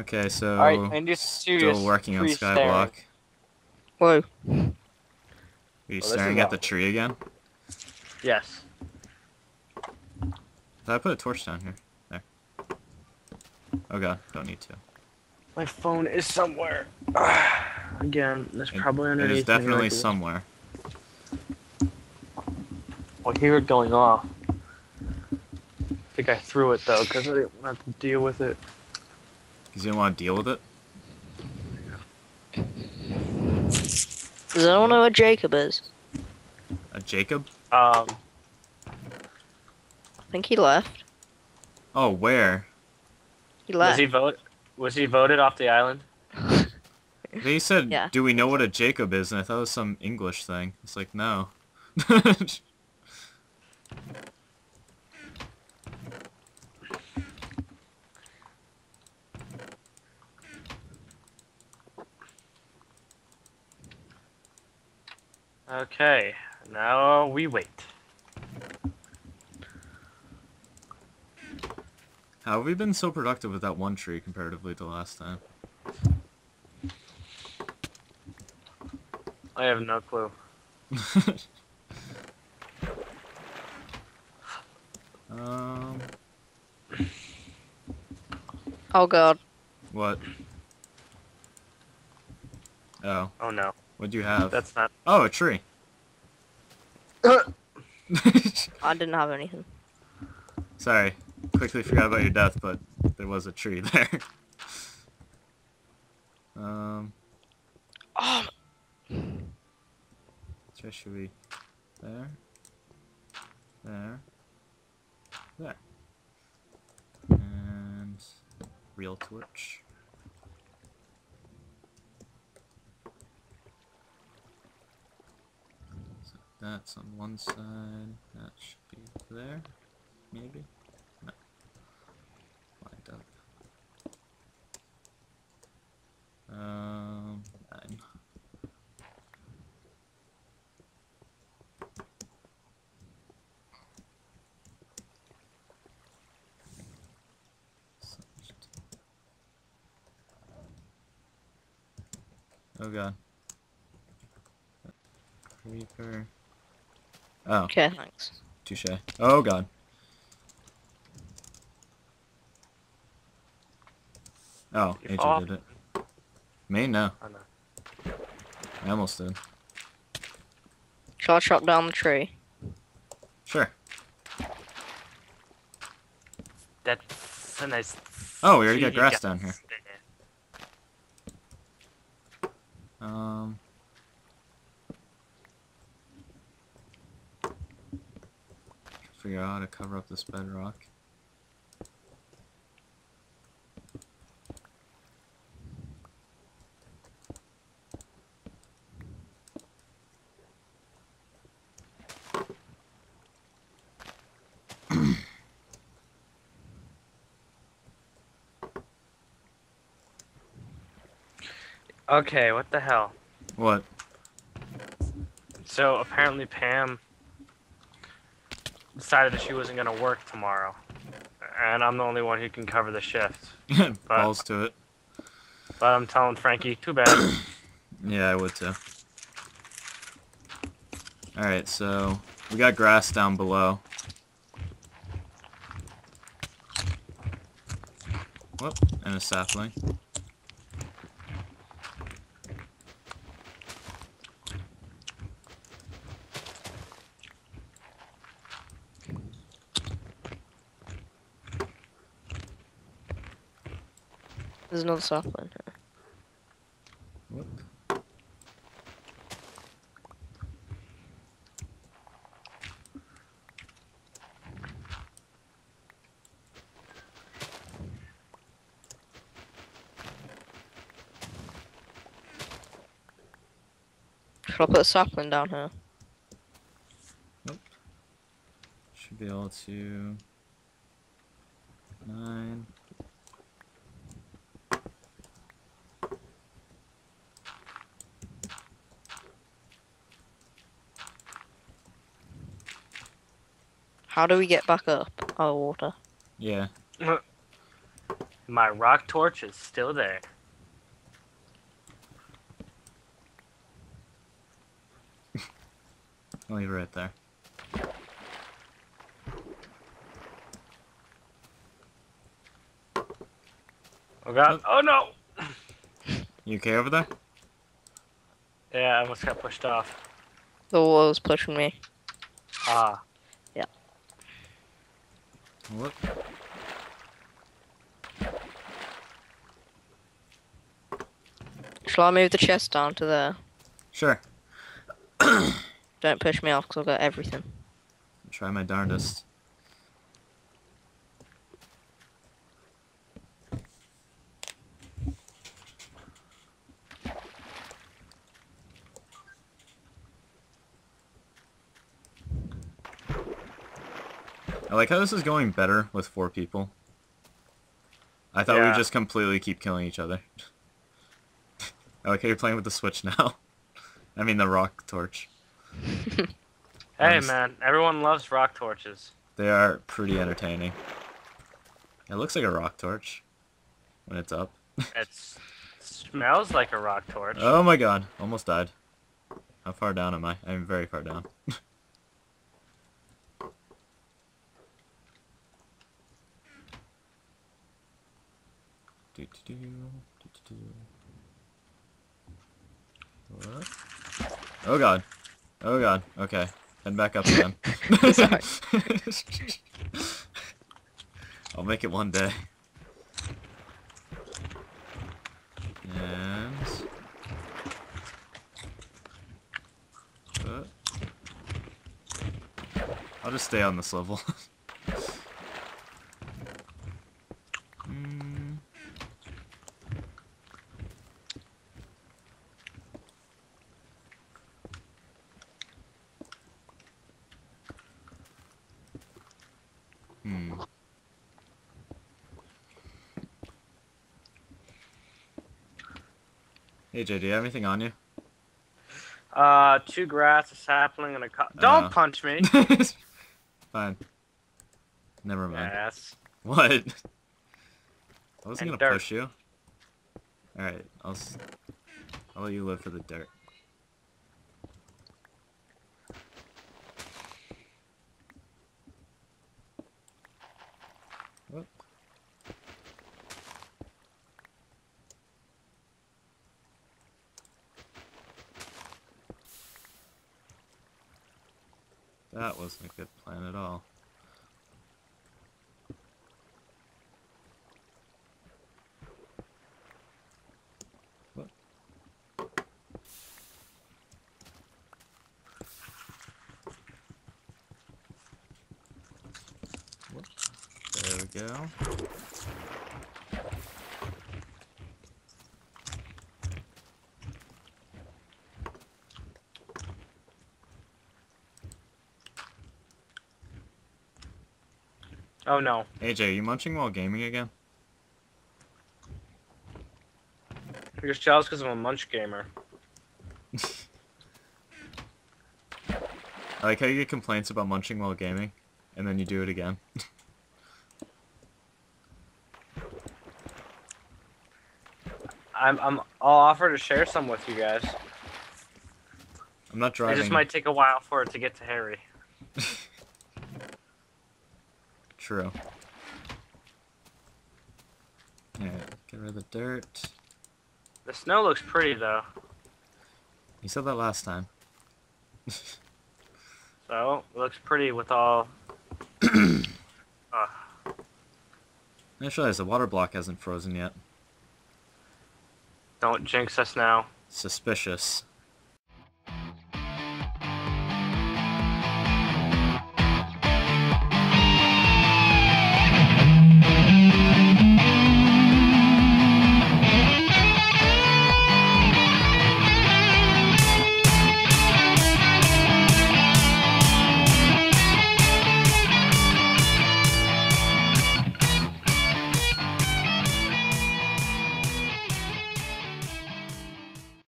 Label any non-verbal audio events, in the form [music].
Okay, so Alright, and just serious still working on free staring. Skyblock. Whoa. Are you this staring at a- the tree again? Yes. Did I put a torch down here? There. Oh god, don't need to. My phone is somewhere. [sighs] Again, that's It- probably It underneath. It is definitely like somewhere. I hear it going off. I think I threw it though, because I didn't want to deal with it. Because you don't want to deal with it? Does anyone know what Jacob is? A Jacob? Um, I think he left. Oh, where? He left. was he vote? Was he voted off the island? [laughs] They said, Yeah. do we know what a Jacob is? And I thought it was some English thing. It's like, no. [laughs] Okay, now we wait. How have we been so productive with that one tree comparatively to last time? I have no clue. [laughs] um, oh god. what? Oh, Oh no, what'd you have? that's not. Oh, a tree. [laughs] I didn't have anything. Sorry, quickly forgot about your death, but there was a tree [laughs] there. um, Oh, so should we? There. There. There. And real torch. That's on one side. That should be there. Maybe. No. Lined up. Um, nine. Oh god. Creeper. Oh, okay, thanks. touche. Oh god. Oh, You Angel fall did it. Me? No. Oh, no. I almost did. Shall I chop down the tree? Sure. That's a nice. Oh, we already got tree you grass down here. Um. Figure out how to cover up this bedrock. Okay, what the hell? What? So apparently Pam decided that she wasn't gonna work tomorrow, and I'm the only one who can cover the shift. [laughs] Balls to it. But I'm telling Frankie, too bad. [coughs] Yeah, I would too. Alright, so we got grass down below. Whoop, and a sapling. There's another sapling here. Shall I put a sapling down here? Should be able to. Nine. How do we get back up? Oh, water. Yeah. [laughs] My rock torch is still there. [laughs] I'll leave it right there. Oh god. Oh no! [laughs] You okay over there? Yeah, I almost got pushed off. The wall's pushing me. Ah. What? Shall I move the chest down to there? Sure. Don't push me off because I've got everything. Try my darndest. I like how this is going better with four people. I thought Yeah. we'd just completely keep killing each other. [laughs] I like how you're playing with the switch now. [laughs] I mean the rock torch. [laughs] Hey man, everyone loves rock torches. They are pretty entertaining. It looks like a rock torch when it's up. It's smells like a rock torch. Oh my god, almost died. How far down am I? I'm very far down. Do-do-do, do-do-do. What? Oh god. Oh god. Okay. Head back up again. [laughs] [laughs] I'll make it one day. And... I'll just stay on this level. [laughs] Hmm. Hey Jay, do you have anything on you? Uh, two grass, a sapling, and a co- Don't Uh. punch me. [laughs] Fine. Never mind. Yes. What? I wasn't And gonna dirt. push you. Alright, I'll, s- I'll let you live for the dirt. What? That wasn't a good plan at all. There we go. Oh no. AJ, are you munching while gaming again? You're just jealous because I'm a munch gamer. [laughs] I like how you get complaints about munching while gaming, and then you do it again. [laughs] I'm, I'm, I'll offer to share some with you guys. I'm not It just might take a while for it to get to Harry. True. Alright, get rid of the dirt. The snow looks pretty though. You said that last time. So looks pretty with all. [clears throat] uh, I just realized the water block hasn't frozen yet. don't jinx us now. Suspicious.